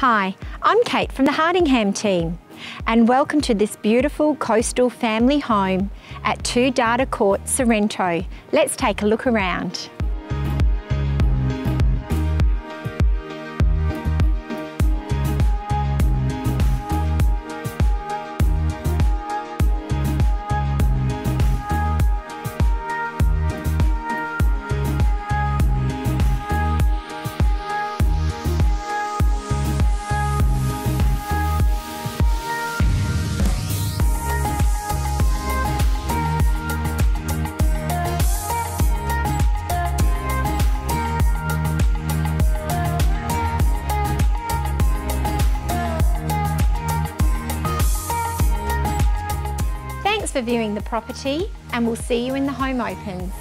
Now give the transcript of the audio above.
Hi, I'm Kate from the Hardingham team and welcome to this beautiful coastal family home at 2 Darter Court, Sorrento. Let's take a look around. Thanks for viewing the property and we'll see you in the home opens.